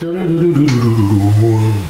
Come